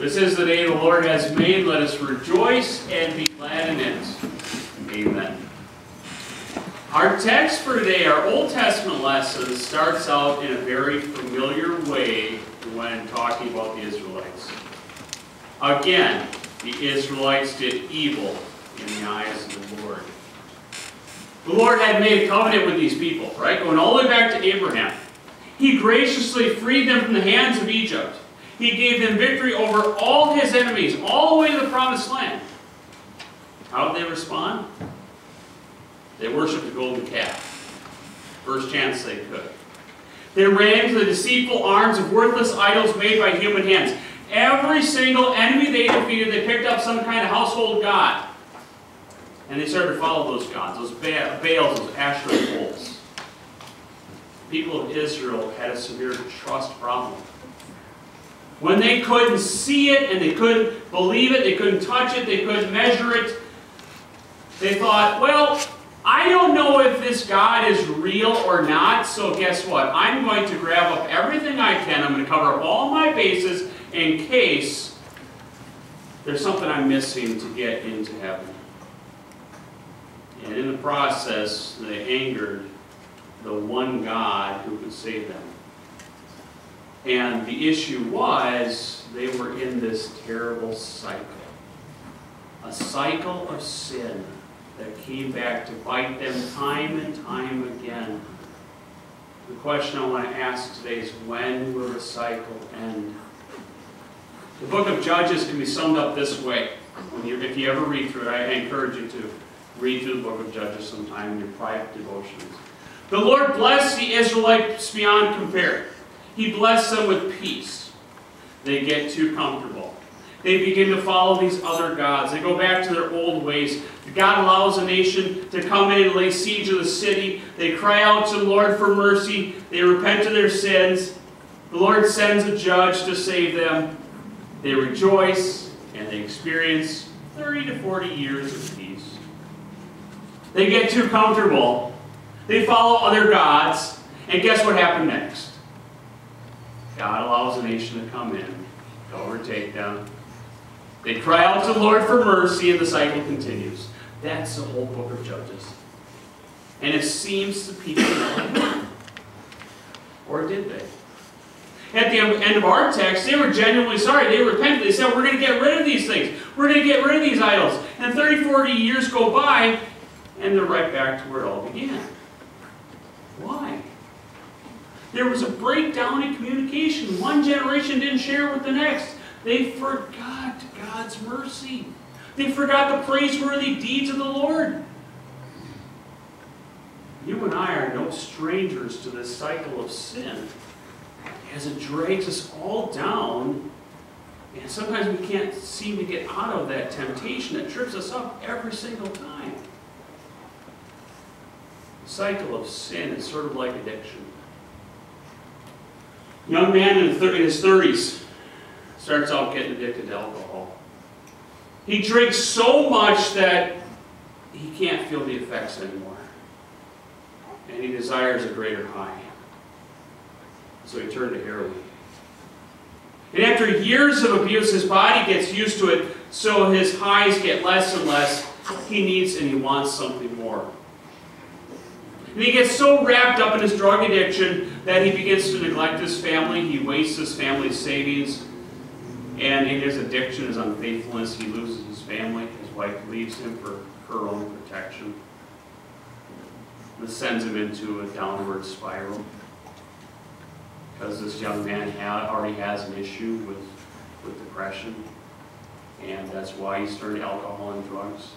This is the day the Lord has made. Let us rejoice and be glad in it. Amen. Our text for today, our Old Testament lesson, starts out in a very familiar way when talking about the Israelites. Again, the Israelites did evil in the eyes of the Lord. The Lord had made a covenant with these people, right? Going all the way back to Abraham. He graciously freed them from the hands of Egypt. He gave them victory over all his enemies, all the way to the promised land. How did they respond? They worshiped the golden calf. First chance they could. They ran to the deceitful arms of worthless idols made by human hands. Every single enemy they defeated, they picked up some kind of household god. And they started to follow those gods, those Baals, those Asherah poles. The People of Israel had a severe trust problem. When they couldn't see it and they couldn't believe it, they couldn't touch it, they couldn't measure it, they thought, well, I don't know if this God is real or not, so guess what? I'm going to grab up everything I can. I'm going to cover up all my bases in case there's something I'm missing to get into heaven. And in the process, they angered the one God who could save them. And the issue was they were in this terrible cycle. A cycle of sin that came back to bite them time and time again. The question I want to ask today is when will the cycle end? The book of Judges can be summed up this way. You, if you ever read through it, I encourage you to read through the book of Judges sometime in your private devotions. The Lord blessed the Israelites beyond compare. He blessed them with peace. They get too comfortable. They begin to follow these other gods. They go back to their old ways. God allows a nation to come in and lay siege to the city. They cry out to the Lord for mercy. They repent of their sins. The Lord sends a judge to save them. They rejoice and they experience 30 to 40 years of peace. They get too comfortable. They follow other gods. And guess what happened next? God allows a nation to come in, to overtake them. They cry out to the Lord for mercy, and the cycle continues. That's the whole book of Judges. And it seems the people know Or did they? At the end of our text, they were genuinely sorry. They repented. They said, we're going to get rid of these things. We're going to get rid of these idols. And 30, 40 years go by, and they're right back to where it all began. Why? There was a breakdown in communication. One generation didn't share with the next. They forgot God's mercy. They forgot the praiseworthy deeds of the Lord. You and I are no strangers to this cycle of sin as it drags us all down. And sometimes we can't seem to get out of that temptation that trips us up every single time. The cycle of sin is sort of like addiction. Young man in his 30s starts out getting addicted to alcohol. He drinks so much that he can't feel the effects anymore. And he desires a greater high. So he turned to heroin. And after years of abuse, his body gets used to it, so his highs get less and less. He needs and he wants something more. And he gets so wrapped up in his drug addiction that he begins to neglect his family. He wastes his family's savings. And in his addiction, his unfaithfulness, he loses his family. His wife leaves him for her own protection. This sends him into a downward spiral. Because this young man already has an issue with, with depression. And that's why he's turned to alcohol and drugs.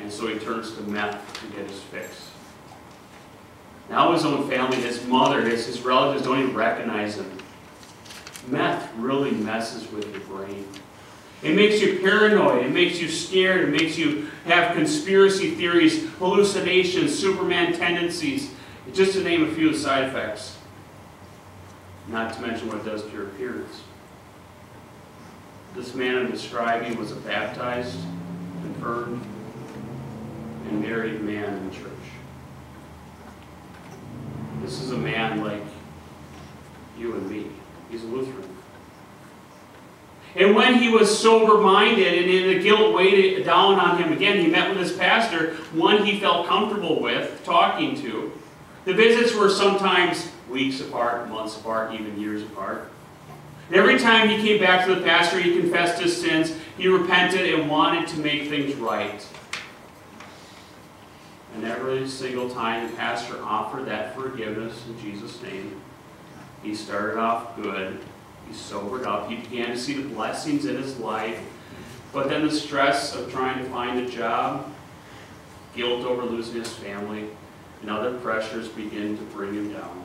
And so he turns to meth to get his fix. Now his own family, his mother, his, his relatives don't even recognize him. Meth really messes with your brain. It makes you paranoid. It makes you scared. It makes you have conspiracy theories, hallucinations, Superman tendencies, just to name a few of the side effects. Not to mention what it does to your appearance. This man I'm describing was a baptized, confirmed, and married man in church. This is a man like you and me. He's a Lutheran. And when he was sober minded and the guilt weighed down on him again, he met with his pastor, one he felt comfortable with talking to. The visits were sometimes weeks apart, months apart, even years apart. And every time he came back to the pastor, he confessed his sins, he repented and wanted to make things right. And every single time the pastor offered that forgiveness in Jesus' name, he started off good. He sobered up. He began to see the blessings in his life. But then the stress of trying to find a job, guilt over losing his family, and other pressures begin to bring him down.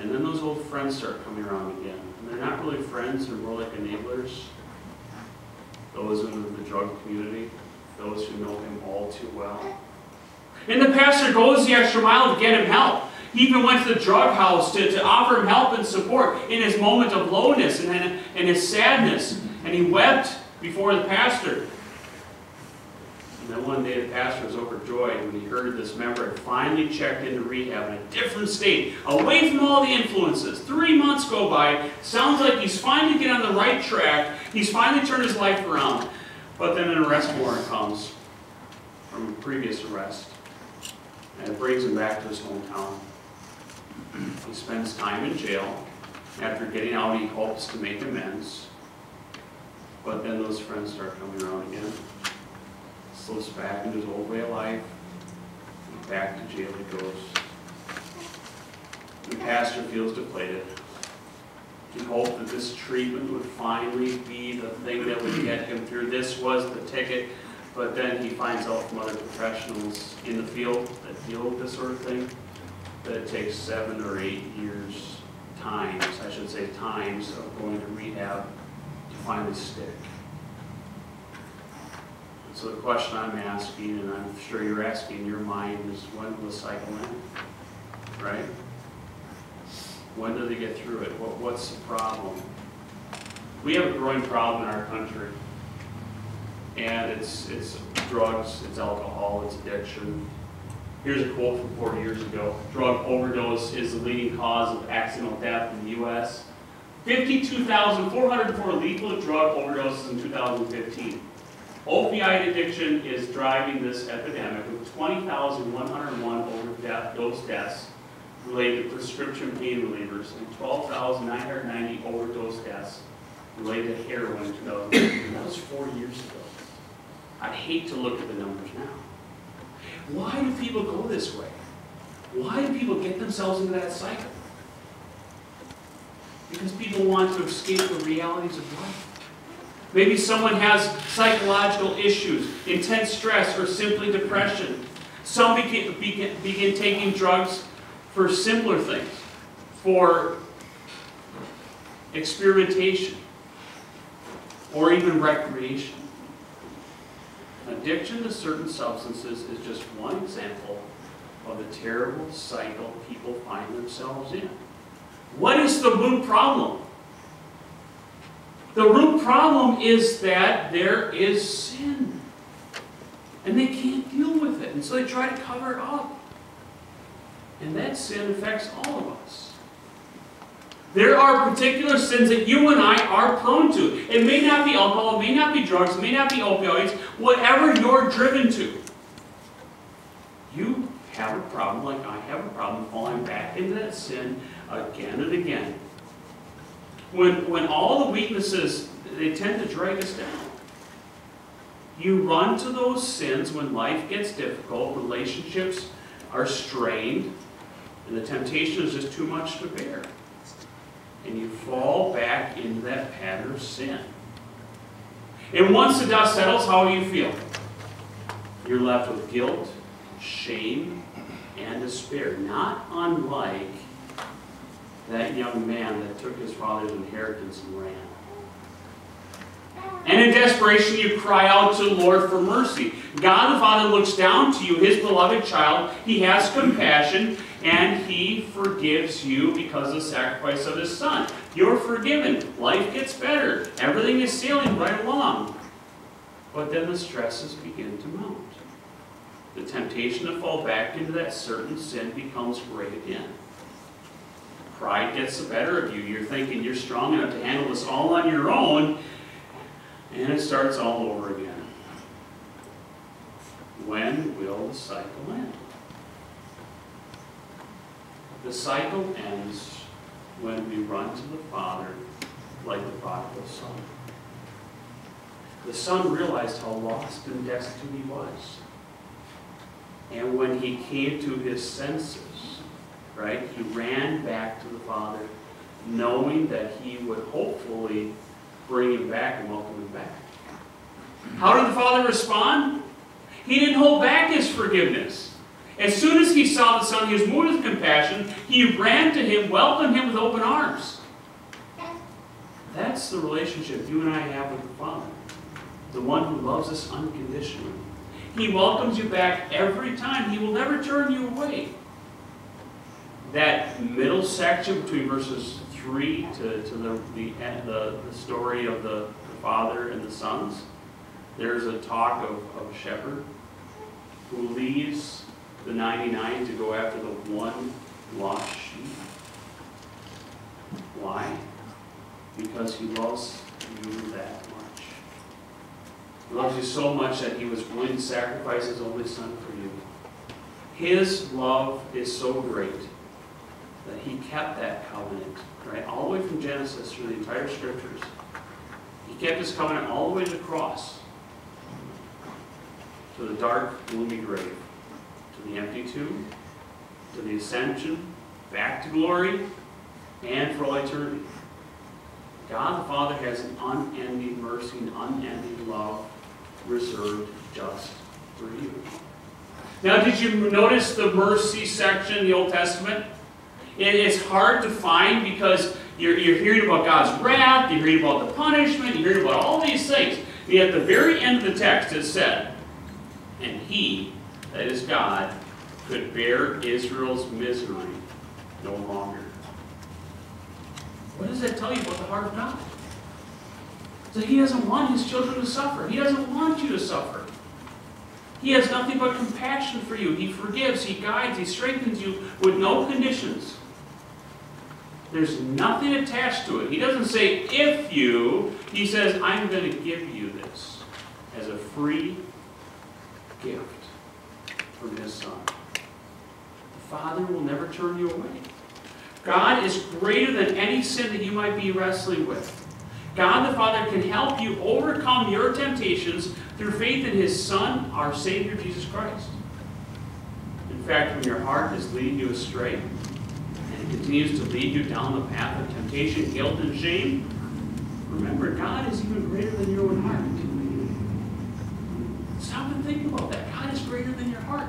And then those old friends start coming around again. And they're not really friends, they're more like enablers. Those in the drug community, those who know him all too well. And the pastor goes the extra mile to get him help. He even went to the drug house to, to offer him help and support in his moment of lowness and, and his sadness. And he wept before the pastor. And then one day the pastor was overjoyed when he heard this member had finally checked into rehab in a different state, away from all the influences. Three months go by. Sounds like he's finally getting on the right track. He's finally turned his life around. But then an arrest warrant comes from a previous arrest. And it brings him back to his hometown. He spends time in jail. After getting out, he hopes to make amends. But then those friends start coming around again. Slips back into his old way of life. Back to jail he goes. The pastor feels deflated. He hoped that this treatment would finally be the thing that would get him through. This was the ticket. But then he finds out from other professionals in the field that deal with this sort of thing that it takes seven or eight years times, I should say times, of going to rehab to finally stick. And so the question I'm asking, and I'm sure you're asking in your mind, is when will the cycle end? Right? When do they get through it? What, what's the problem? We have a growing problem in our country. And it's, it's drugs, it's alcohol, it's addiction, Here's a quote from 40 years ago. Drug overdose is the leading cause of accidental death in the U.S. 52,404 lethal drug overdoses in 2015. Opioid addiction is driving this epidemic with 20,101 overdose deaths related to prescription pain relievers and 12,990 overdose deaths related to heroin in 2015. That was four years ago. I'd hate to look at the numbers now. Why do people go this way? Why do people get themselves into that cycle? Because people want to escape the realities of life. Maybe someone has psychological issues, intense stress, or simply depression. Some begin, begin, begin taking drugs for simpler things, for experimentation, or even recreation. Addiction to certain substances is just one example of the terrible cycle people find themselves in. What is the root problem? The root problem is that there is sin. And they can't deal with it. And so they try to cover it up. And that sin affects all of us. There are particular sins that you and I are prone to. It may not be alcohol, it may not be drugs, it may not be opioids, whatever you're driven to. You have a problem like I have a problem falling back into that sin again and again. When, when all the weaknesses, they tend to drag us down. You run to those sins when life gets difficult, relationships are strained, and the temptation is just too much to bear and you fall back into that pattern of sin. And once the dust settles, how do you feel? You're left with guilt, shame, and despair. Not unlike that young man that took his father's inheritance and ran. And in desperation, you cry out to the Lord for mercy. God the Father looks down to you, his beloved child. He has compassion, and he forgives you because of the sacrifice of his son. You're forgiven. Life gets better. Everything is sailing right along. But then the stresses begin to mount. The temptation to fall back into that certain sin becomes great again. Pride gets the better of you. You're thinking you're strong enough to handle this all on your own, and it starts all over again. When will the cycle end? The cycle ends when we run to the Father like the prodigal son. The son realized how lost and destitute he was. And when he came to his senses, right, he ran back to the Father, knowing that he would hopefully bring him back and welcome him back. How did the Father respond? He didn't hold back his forgiveness. As soon as he saw the Son, he was moved with compassion. He ran to him, welcomed him with open arms. That's the relationship you and I have with the Father. The one who loves us unconditionally. He welcomes you back every time. He will never turn you away. That middle section between verses 3 to, to the, the, the, the story of the, the father and the sons, there's a talk of, of a shepherd who leaves the 99 to go after the one lost sheep. Why? Because he loves you that much. He loves you so much that he was willing to sacrifice his only son for you. His love is so great that he kept that covenant, right? All the way from Genesis through the entire scriptures. He kept his covenant all the way to the cross, to the dark, gloomy grave to the empty tomb, to the ascension, back to glory, and for all eternity. God the Father has an unending mercy and unending love reserved just for you. Now, did you notice the mercy section in the Old Testament? It's hard to find because you're, you're hearing about God's wrath, you're hearing about the punishment, you're hearing about all these things. And at the very end of the text, it said, And he that is God, could bear Israel's misery no longer. What does that tell you about the heart of God? That He doesn't want His children to suffer. He doesn't want you to suffer. He has nothing but compassion for you. He forgives, He guides, He strengthens you with no conditions. There's nothing attached to it. He doesn't say, if you, He says, I'm going to give you this as a free gift from his son. The Father will never turn you away. God is greater than any sin that you might be wrestling with. God the Father can help you overcome your temptations through faith in his Son, our Savior, Jesus Christ. In fact, when your heart is leading you astray, continues to lead you down the path of temptation, guilt, and shame, remember, God is even greater than your own heart. Stop and think about that. God is greater than your heart.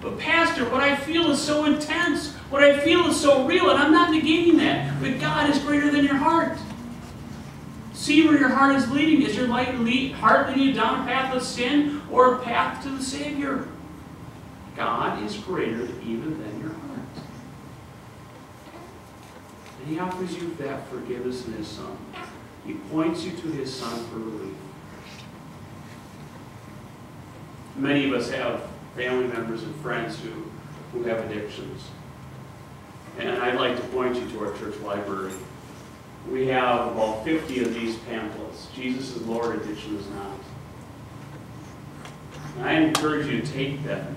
But, Pastor, what I feel is so intense. What I feel is so real, and I'm not negating that. But God is greater than your heart. See where your heart is leading. Is your heart leading you down a path of sin or a path to the Savior? God is greater even than your heart. And He offers you that forgiveness in His Son. He points you to His Son for relief. Many of us have family members and friends who, who have addictions. And I'd like to point you to our church library. We have about 50 of these pamphlets. Jesus is Lord, addiction is not. And I encourage you to take them,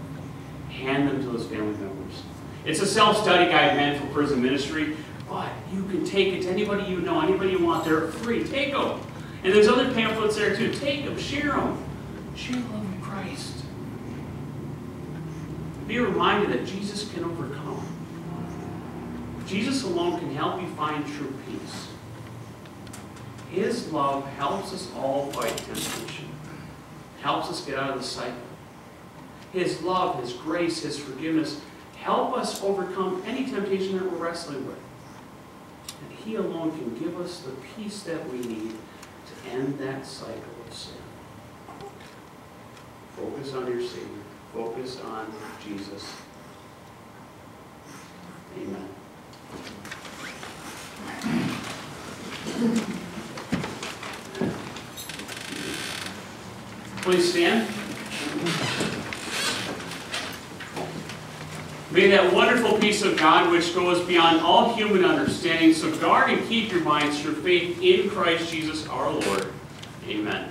hand them to those family members. It's a self-study guide meant for prison ministry, but you can take it to anybody you know, anybody you want. They're free. Take them. And there's other pamphlets there too. Take them, share them. Share love of Christ. Be reminded that Jesus can overcome. Jesus alone can help you find true peace. His love helps us all fight temptation, helps us get out of the cycle. His love, His grace, His forgiveness help us overcome any temptation that we're wrestling with. He alone can give us the peace that we need to end that cycle of sin. Focus on your Savior. Focus on Jesus. Amen. Please stand. May that wonderful peace of God, which goes beyond all human understanding, so guard and keep your minds through faith in Christ Jesus our Lord. Amen.